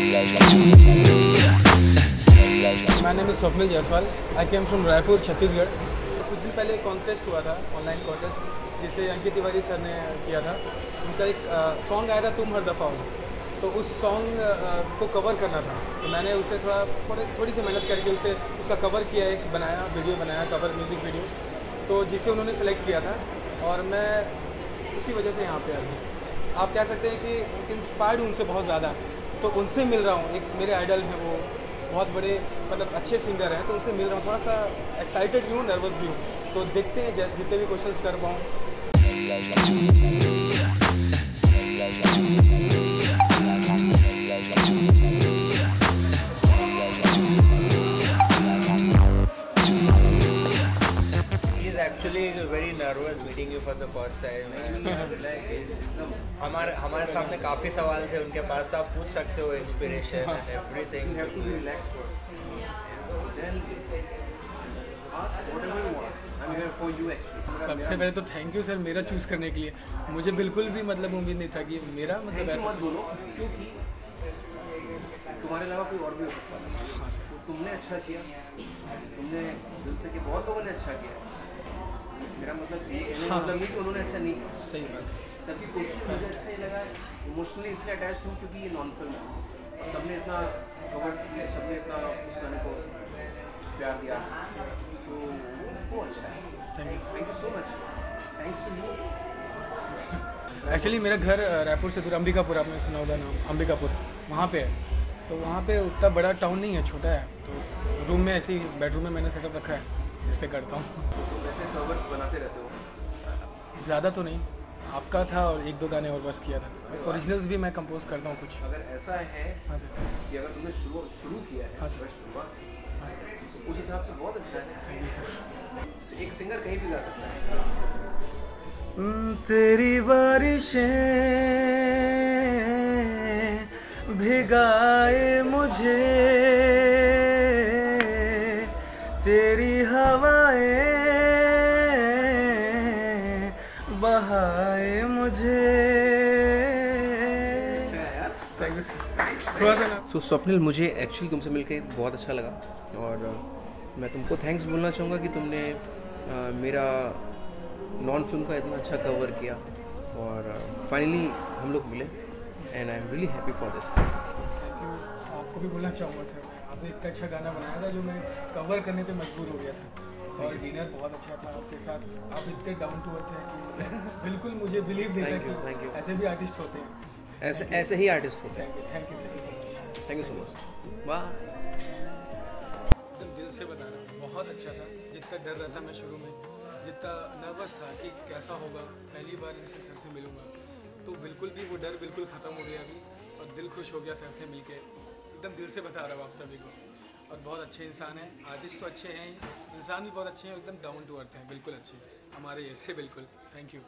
My name is Swapnil Jaiswal. I came from Raipur, Chhattisgarh कुछ दिन पहले एक कॉन्टेस्ट हुआ था ऑनलाइन कॉन्टेस्ट जिसे अंकित तिवारी सर ने किया था। उनका एक सॉन्ग आया था तुम हर दफ़ा हो। तो उस सॉन्ग को कवर करना था। तो मैंने उसे थोड़ा थोड़ी थोड़ी सी मेहनत करके उसे उसका कवर किया एक बनाया वीडियो बनाया कवर म्यूज़िक वीडियो तो जिसे उन्होंने सेलेक्ट किया था और मैं उसी वजह से यहाँ पे आज हूँ आप कह सकते हैं कि इंस्पायर्ड उनसे बहुत ज़्यादा। तो उनसे मिल रहा हूँ। एक मेरे आइडल हैं वो। बहुत बड़े मतलब अच्छे सिंगर हैं तो उनसे मिल रहा हूँ। थोड़ा सा एक्साइटेड भी हूँ नर्वस भी हूँ। तो देखते हैं जितने भी क्वेश्चन कर पाऊँ। Actually very nervous meeting you for the first time हमारे हमारे सामने काफ़ी सवाल थे उनके पास तो आप पूछ सकते हो इंस्पिरेशन एवरी थिंग सबसे पहले तो थैंक यू सर मेरा चूज़ करने के लिए। मुझे बिल्कुल भी मतलब उम्मीद नहीं था कि मेरा मतलब ऐसा क्योंकि तुम्हारे अलावा कोई और भी हो सकता है? हाँ सर। तो तुमने अच्छा किया। तुमने दिल से कि बहुत लोगों ने अच्छा किया। मेरा मतलब ये हाँ। मतलब नहीं कि उन्होंने अच्छा नहीं किया। सही बात। सबकी कोशिश मुझे अच्छा ही लगा इमोशनली इसलिए अटैच हूँ क्योंकि ये नॉन फ़िल्म है। सबने इतना कवर किया सबने इतना उस गाने को प्यार दिया। सो वो अच्छा है। Thank you thank you so much thanks to you actually मेरा घर रायपुर से दूर अंबिकापुर आपने सुना होगा नाम अंबिकापुर। वहाँ पे है। तो वहाँ पे उतना बड़ा टाउन नहीं है छोटा है। तो रूम में ऐसे ही बेडरूम में मैंने सेटअप रखा है इससे करता हूँ। तो बनाते रहते हो? ज़्यादा तो नहीं। आपका था और एक दो गाने और बस किया था। ओरिजिनल्स भी मैं कंपोज करता हूँ कुछ। अगर ऐसा है हाँ सर। कि अगर तुमने शुरू शुरू किया है हाँ सर। हाँ सर। उस हिसाब से बहुत अच्छा है। थैंक यू सर एक सिंगर कहीं भी गा सकता है। तेरी बारिशें भिगाए मुझे। तेरी हवाएँ बहाए मुझे। सा सो स्वप्निल मुझे एक्चुअली तुमसे मिलके बहुत अच्छा लगा और मैं तुमको थैंक्स बोलना चाहूँगा कि तुमने अ, मेरा नॉन फ़िल्म का इतना अच्छा कवर किया और फाइनली हम लोग मिले। And I am really happy for this आपको भी बोलना चाहूँगा सर आपने इतना अच्छा गाना बनाया था जो मैं कवर करने पे मजबूर हो गया था। और डिनर बहुत अच्छा था आपके साथ। आप इतने डाउन टू अर्थ हैं कि बिल्कुल मुझे बिलीव नहीं Thank था you, thank you. ऐसे भी आर्टिस्ट होते हैं। ऐसे ऐसे ही आर्टिस्ट होते thank you thank you thank you so much thank you so much वाह। दिल से बता रहा हूँ। बहुत अच्छा था। जितना डर रहा था मैं शुरू में जितना नर्वस था कि कैसा होगा पहली बार इनसे सर से मिलूँगा। तो बिल्कुल भी वो डर बिल्कुल ख़त्म हो गया अभी, और दिल खुश हो गया सर से मिल एकदम दिल से बता रहा हूँ आप सभी को। और बहुत अच्छे इंसान हैं आर्टिस्ट तो अच्छे हैं, इंसान भी बहुत अच्छे हैं एकदम डाउन टू अर्थ हैं, बिल्कुल अच्छे, हमारे ऐसे बिल्कुल। Thank you